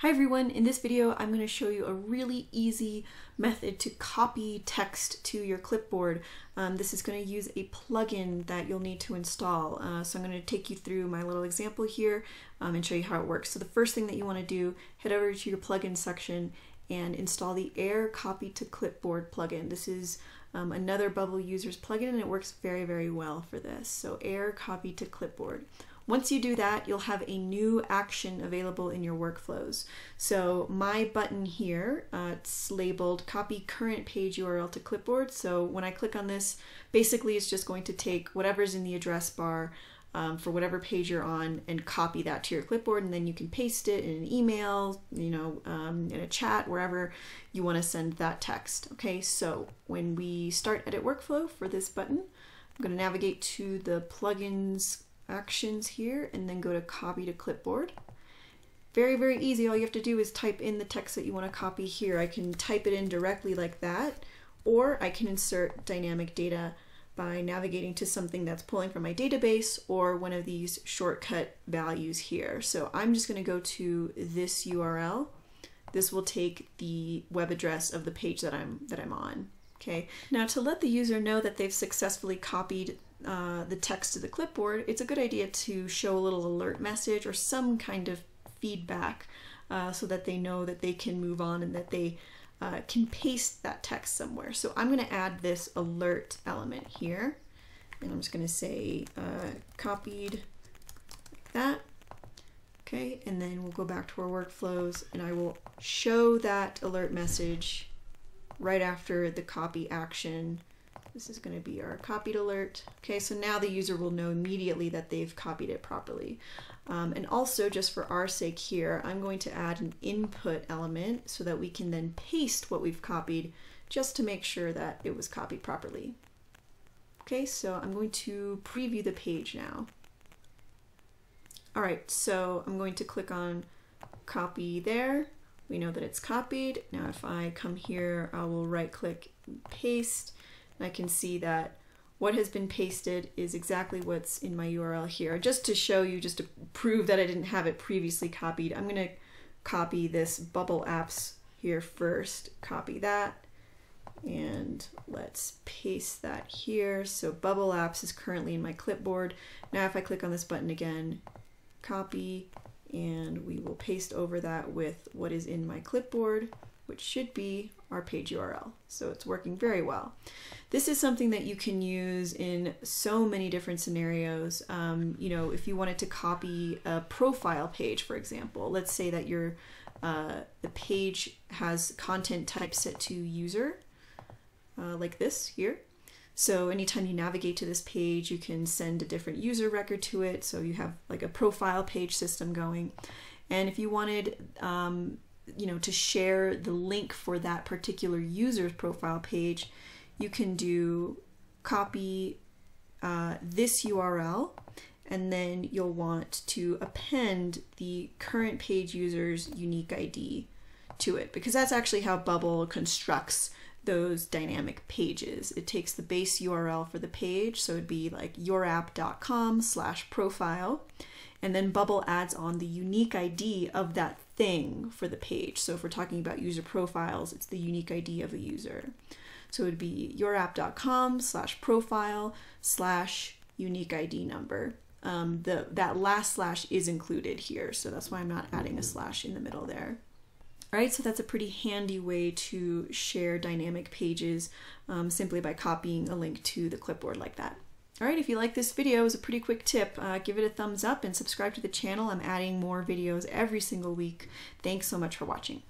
Hi everyone, in this video I'm going to show you a really easy method to copy text to your clipboard. Um, this is going to use a plugin that you'll need to install. Uh, so I'm going to take you through my little example here um, and show you how it works. So the first thing that you want to do, head over to your plugin section and install the Air Copy to Clipboard plugin. This is um, another Bubble Users plugin and it works very, very well for this. So Air Copy to Clipboard. Once you do that, you'll have a new action available in your workflows. So my button here, uh, it's labeled copy current page URL to clipboard. So when I click on this, basically it's just going to take whatever's in the address bar um, for whatever page you're on and copy that to your clipboard and then you can paste it in an email, you know, um, in a chat, wherever you want to send that text. Okay, so when we start edit workflow for this button, I'm going to navigate to the plugins actions here and then go to copy to clipboard. Very, very easy. All you have to do is type in the text that you want to copy here. I can type it in directly like that, or I can insert dynamic data by navigating to something that's pulling from my database or one of these shortcut values here. So I'm just going to go to this URL. This will take the web address of the page that I'm that I'm on. Okay. Now to let the user know that they've successfully copied uh, the text to the clipboard, it's a good idea to show a little alert message or some kind of feedback uh, so that they know that they can move on and that they uh, can paste that text somewhere. So I'm going to add this alert element here. And I'm just going to say uh, copied like that. Okay, and then we'll go back to our workflows and I will show that alert message right after the copy action this is going to be our copied alert. Okay, so now the user will know immediately that they've copied it properly. Um, and also, just for our sake here, I'm going to add an input element so that we can then paste what we've copied just to make sure that it was copied properly. Okay, so I'm going to preview the page now. All right, so I'm going to click on copy there. We know that it's copied. Now if I come here, I will right click paste I can see that what has been pasted is exactly what's in my URL here. Just to show you, just to prove that I didn't have it previously copied, I'm going to copy this bubble apps here first, copy that, and let's paste that here. So bubble apps is currently in my clipboard. Now if I click on this button again, copy, and we will paste over that with what is in my clipboard which should be our page URL. So it's working very well. This is something that you can use in so many different scenarios. Um, you know, if you wanted to copy a profile page, for example, let's say that your uh, the page has content type set to user, uh, like this here. So anytime you navigate to this page, you can send a different user record to it. So you have like a profile page system going. And if you wanted um, you know, to share the link for that particular user's profile page, you can do copy uh, this URL and then you'll want to append the current page user's unique ID to it because that's actually how Bubble constructs those dynamic pages. It takes the base URL for the page, so it'd be like yourapp.com slash profile, and then Bubble adds on the unique ID of that thing for the page. So if we're talking about user profiles, it's the unique ID of a user. So it would be yourapp.com slash profile slash unique ID number. Um, the that last slash is included here, so that's why I'm not adding a slash in the middle there. All right, so that's a pretty handy way to share dynamic pages um, simply by copying a link to the clipboard like that. All right, if you like this video, it was a pretty quick tip. Uh, give it a thumbs up and subscribe to the channel. I'm adding more videos every single week. Thanks so much for watching.